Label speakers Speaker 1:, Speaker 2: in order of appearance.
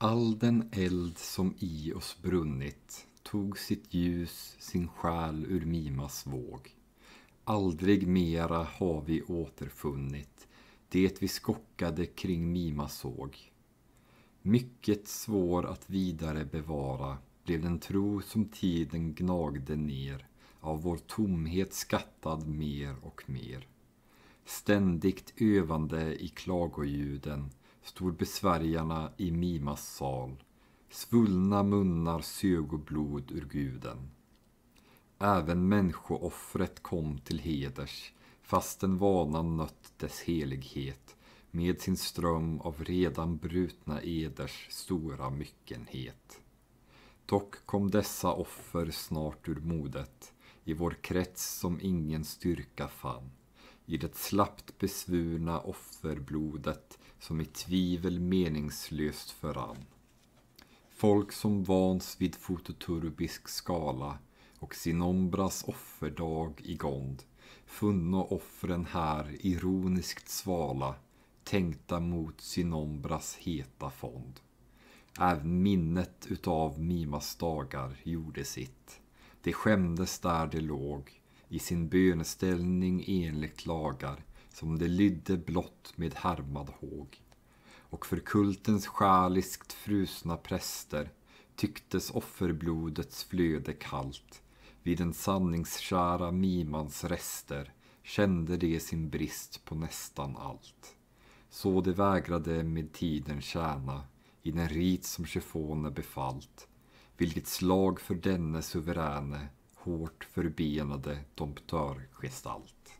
Speaker 1: All den eld som i oss brunnit tog sitt ljus, sin själ ur Mimas våg. Aldrig mera har vi återfunnit det vi skockade kring Mima såg. Mycket svår att vidare bevara blev den tro som tiden gnagde ner av vår tomhet skattad mer och mer. Ständigt övande i klagoljuden stod besvärjarna i Mimas sal. Svullna munnar sög och blod ur guden. Även människooffret kom till heders fastän vanan nött dess helighet med sin ström av redan brutna eders stora myckenhet. Dock kom dessa offer snart ur modet i vår krets som ingen styrka fann i det slappt besvurna offerblodet som i tvivel meningslöst förann. Folk som vans vid fototurbisk skala och Sinombras offerdag i gond funno offren här ironiskt svala tänkta mot Sinombras heta fond. Även minnet utav Mimas dagar gjorde sitt. Det skämdes där det låg i sin böneställning enligt lagar som det lydde blott med härmad håg. Och för kultens själiskt frusna präster tycktes offerblodets flöde kallt. Vid den sanningskära mimans rester kände de sin brist på nästan allt. Så de vägrade med tiden tjäna i den rit som Chefone befallt. Vilket slag för denne suveräne hårt förbenade domptörgestalt.